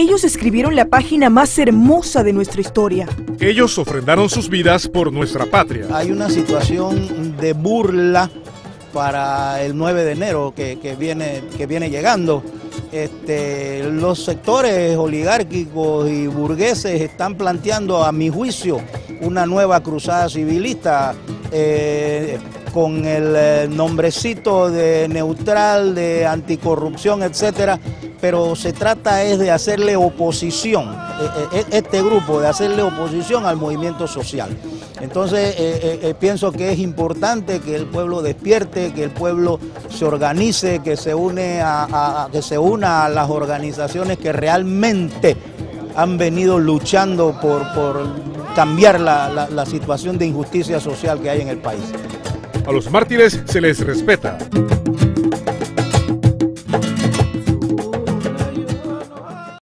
Ellos escribieron la página más hermosa de nuestra historia. Ellos ofrendaron sus vidas por nuestra patria. Hay una situación de burla para el 9 de enero que, viene, que viene llegando. Este, los sectores oligárquicos y burgueses están planteando, a mi juicio, una nueva cruzada civilista eh, con el eh, nombrecito de neutral, de anticorrupción, etcétera, pero se trata es de hacerle oposición, eh, este grupo, de hacerle oposición al movimiento social. Entonces pienso que es importante que el pueblo despierte, que el pueblo se organice, que se, une a, que se una a las organizaciones que realmente han venido luchando por, cambiar la situación de injusticia social que hay en el país. A los mártires se les respeta.